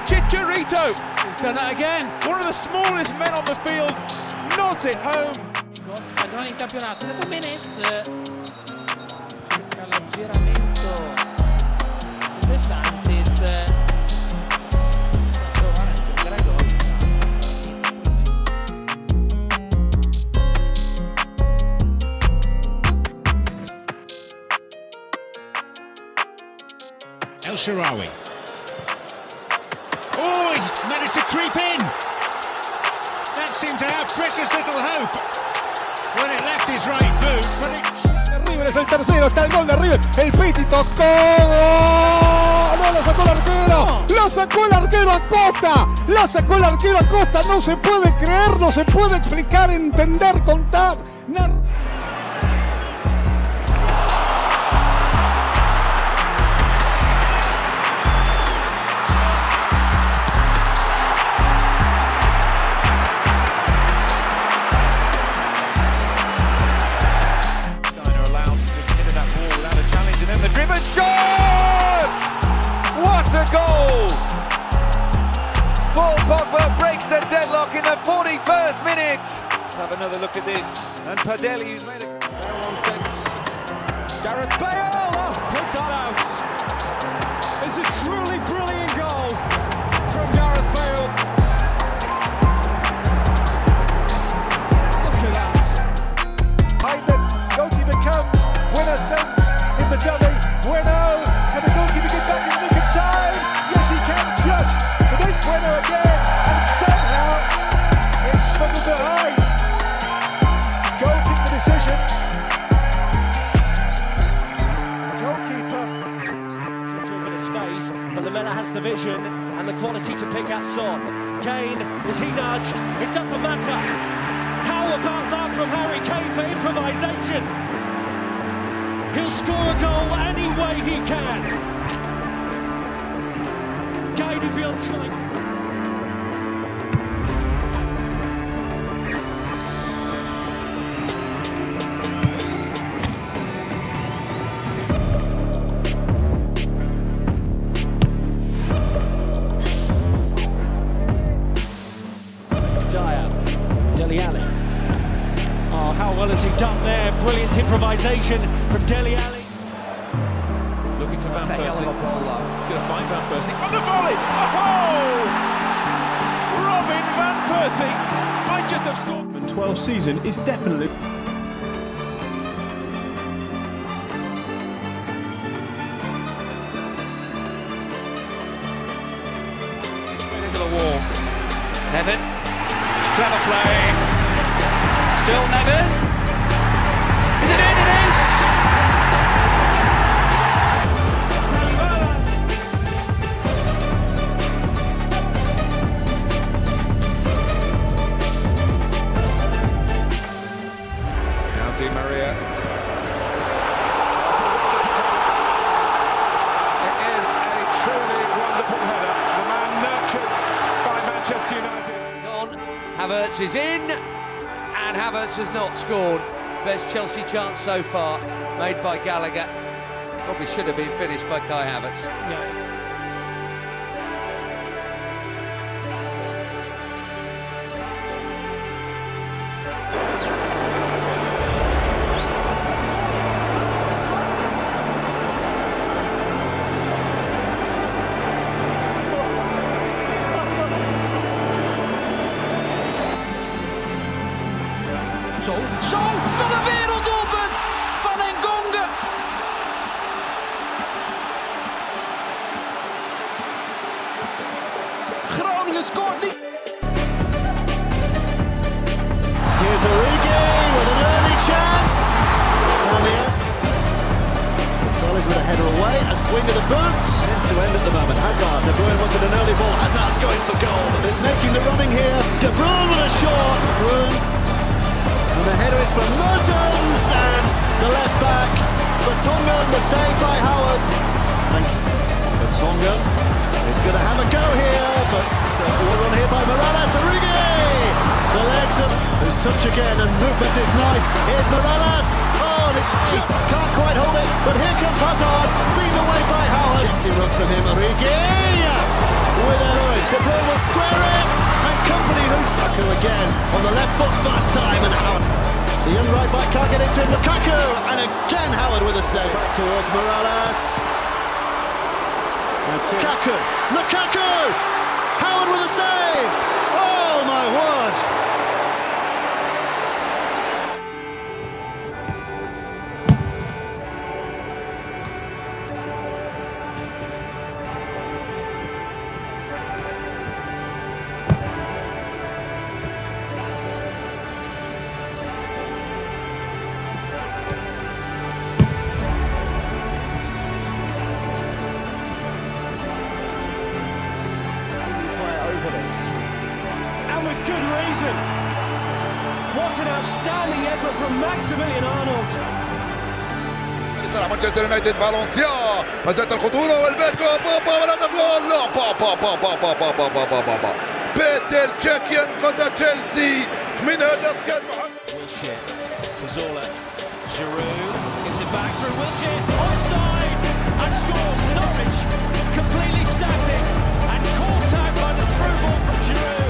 Chicharito. He's done that again. One of the smallest men on the field. Not at home. Stagione. El Shaarawy. He's managed to creep in. That seemed to have precious little hope when it left his right boot, but it... River es el tercero, está el gol de River. El Piti tocó. No, lo sacó el arquero. Lo sacó el arquero Acosta. Lo sacó el arquero Acosta. No se puede creer, no se puede explicar, entender, contar. Let's have another look at this. And Padelli, who's made a... One sense. Gareth Bale! Oh, put that out. Space, but Lamela has the vision and the quality to pick out Son. Kane, is he nudged? It doesn't matter. How about that from Harry Kane for improvisation? He'll score a goal any way he can. Guided beyond strike. Improvisation from Dele Alli. Looking for Van Persie. He's going to find Van Persie. On the volley! Oh! Robin Van Persie might just have scored. 12 season is definitely into the wall. Nevin, clever play. Havertz is in and Havertz has not scored. Best Chelsea chance so far, made by Gallagher. Probably should have been finished by Kai Havertz. Yeah. Swing of the boot. End to end at the moment. Hazard, De Bruyne wanted an early ball. Hazard's going for goal. Is making the running here. De Bruyne with a shot. De Bruyne and the header is for Mertens and the left back. Vertonghen, the save by Howard. And Vertonghen He's going to have a go here, but uh, well run here by Mirallas. Origi! The legs of his touch again, and movement is nice. Here's Mirallas. Oh, and it's just can't quite hold it, but here comes Hazard, beaten away by Howard. Chancy run from him, Origi! with Eloy. the ball will square it, and Kompany who's Lukaku again on the left foot first time, and Howard. The young right back can't get into him. Lukaku, and again Howard with a save. Back towards Mirallas. Lukaku, Lukaku, Howard with a save. Oh my word! What an outstanding effort from Maximilian Arnold. مانشستر يونايتد فالنسيا ما زالت الخطوره والباك بابا ولا جول لا بابا بابا بابا بابا بابا بابا بيتر تشيك ينقذ تشيلسي من هدف كان Wilshere, Zola, Giroud gets it back through Wilshere, onside, and scores. Norwich completely static and caught out by the through ball from Giroud,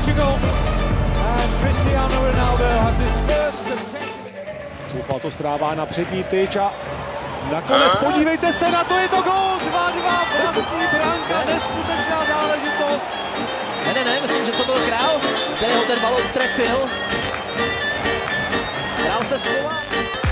Portugal, and Cristiano Ronaldo has his first Coufal to strává na přední tyč a nakonec podívejte se na to, je to gol! 2-2, bratský branka, neskutečná záležitost. Ne, ne, ne, myslím, že to byl král, který ho ten balon trefil. Král se schová.